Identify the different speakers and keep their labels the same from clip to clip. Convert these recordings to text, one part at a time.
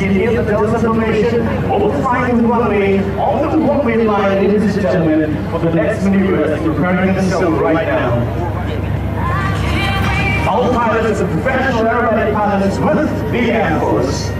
Speaker 1: again. Here's the Delta information. Overflying the runway, on the runway line, ladies and gentlemen, for the next maneuver. Preparing themselves right now. All pilots are professional aerobatic pilots with the Air Force.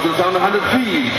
Speaker 2: two 还是屁